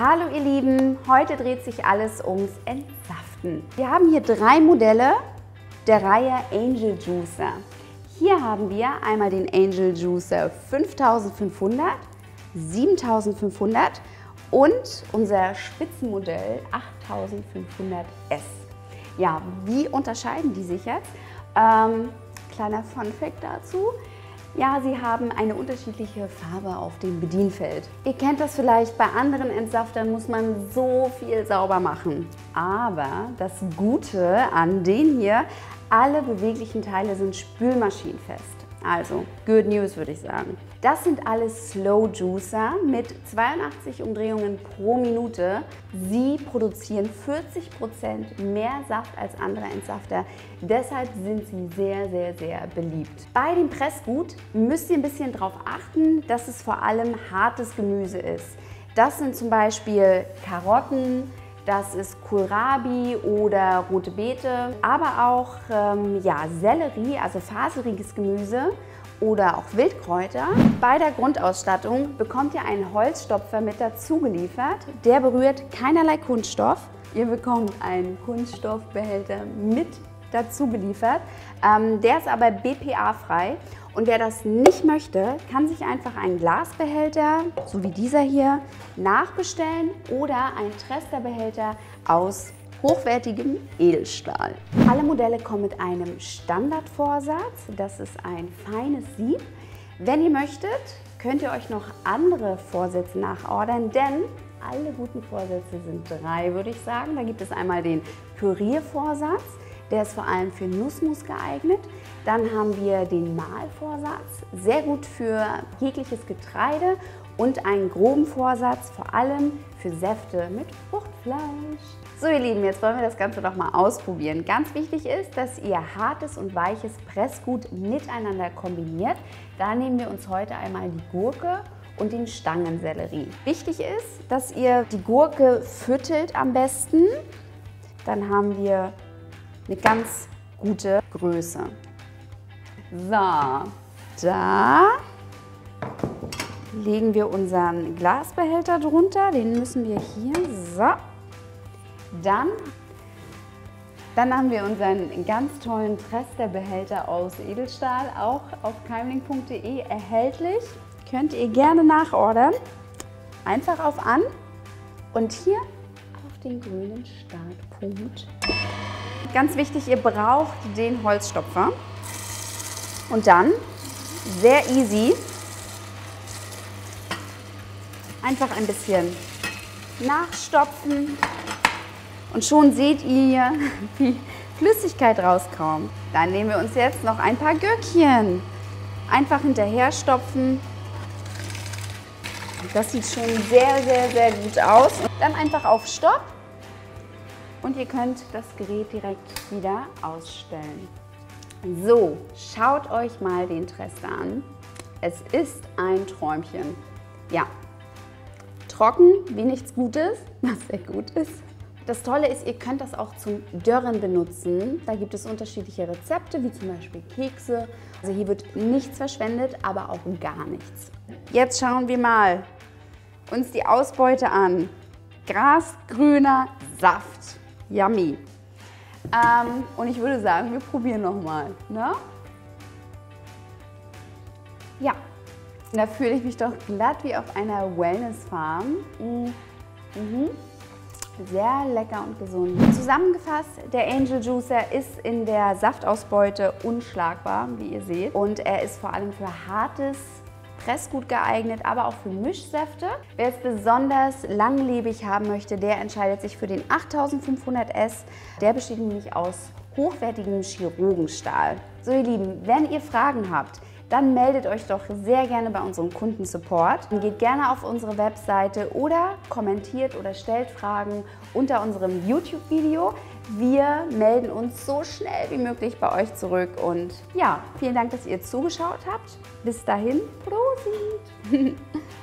Hallo ihr Lieben, heute dreht sich alles ums Entsaften. Wir haben hier drei Modelle der Reihe Angel Juicer. Hier haben wir einmal den Angel Juicer 5500, 7500 und unser Spitzenmodell 8500S. Ja, wie unterscheiden die sich jetzt? Ähm, kleiner Fun Fact dazu. Ja, sie haben eine unterschiedliche Farbe auf dem Bedienfeld. Ihr kennt das vielleicht, bei anderen Entsaftern muss man so viel sauber machen. Aber das Gute an denen hier, alle beweglichen Teile sind spülmaschinenfest. Also, good news würde ich sagen. Das sind alles Slow Juicer mit 82 Umdrehungen pro Minute. Sie produzieren 40% mehr Saft als andere Entsafter. Deshalb sind sie sehr, sehr, sehr beliebt. Bei dem Pressgut müsst ihr ein bisschen darauf achten, dass es vor allem hartes Gemüse ist. Das sind zum Beispiel Karotten, das ist Kohlrabi oder rote Beete, aber auch ähm, ja, Sellerie, also faseriges Gemüse oder auch Wildkräuter. Bei der Grundausstattung bekommt ihr einen Holzstopfer mit dazu geliefert. Der berührt keinerlei Kunststoff. Ihr bekommt einen Kunststoffbehälter mit dazu geliefert. Ähm, der ist aber BPA-frei und wer das nicht möchte, kann sich einfach einen Glasbehälter, so wie dieser hier, nachbestellen oder einen Tresterbehälter aus hochwertigem Edelstahl. Alle Modelle kommen mit einem Standardvorsatz, das ist ein feines Sieb. Wenn ihr möchtet, könnt ihr euch noch andere Vorsätze nachordern, denn alle guten Vorsätze sind drei, würde ich sagen. Da gibt es einmal den Püriervorsatz, der ist vor allem für Nussmus geeignet. Dann haben wir den Mahlvorsatz, sehr gut für jegliches Getreide und einen groben Vorsatz, vor allem für Säfte mit Fruchtfleisch. So ihr Lieben, jetzt wollen wir das Ganze doch mal ausprobieren. Ganz wichtig ist, dass ihr hartes und weiches Pressgut miteinander kombiniert. Da nehmen wir uns heute einmal die Gurke und den Stangensellerie. Wichtig ist, dass ihr die Gurke füttelt am besten. Dann haben wir eine ganz gute Größe. So, da legen wir unseren Glasbehälter drunter. Den müssen wir hier, so. Dann, dann haben wir unseren ganz tollen Tresterbehälter aus Edelstahl, auch auf keimling.de erhältlich. Könnt ihr gerne nachordern. Einfach auf An und hier den grünen Startpunkt. Ganz wichtig, ihr braucht den Holzstopfer. Und dann, sehr easy, einfach ein bisschen nachstopfen und schon seht ihr, wie Flüssigkeit rauskommt. Dann nehmen wir uns jetzt noch ein paar Gürkchen. Einfach hinterher stopfen. Das sieht schon sehr, sehr, sehr gut aus. Dann einfach auf Stopp und ihr könnt das Gerät direkt wieder ausstellen. So, schaut euch mal den Trester an. Es ist ein Träumchen. Ja, trocken wie nichts Gutes, was sehr gut ist. Das Tolle ist, ihr könnt das auch zum Dörren benutzen. Da gibt es unterschiedliche Rezepte, wie zum Beispiel Kekse. Also hier wird nichts verschwendet, aber auch gar nichts. Jetzt schauen wir mal uns die Ausbeute an. Grasgrüner Saft. Yummy. Ähm, und ich würde sagen, wir probieren nochmal. Ne? Ja, da fühle ich mich doch glatt wie auf einer Wellness-Farm. Mhm. Mhm. Sehr lecker und gesund. Zusammengefasst, der Angel Juicer ist in der Saftausbeute unschlagbar, wie ihr seht. Und er ist vor allem für hartes, Pressgut geeignet, aber auch für Mischsäfte. Wer es besonders langlebig haben möchte, der entscheidet sich für den 8500S. Der besteht nämlich aus hochwertigem Chirurgenstahl. So ihr Lieben, wenn ihr Fragen habt, dann meldet euch doch sehr gerne bei unserem Kundensupport. Geht gerne auf unsere Webseite oder kommentiert oder stellt Fragen unter unserem YouTube-Video. Wir melden uns so schnell wie möglich bei euch zurück und ja, vielen Dank, dass ihr zugeschaut habt. Bis dahin, Prosit!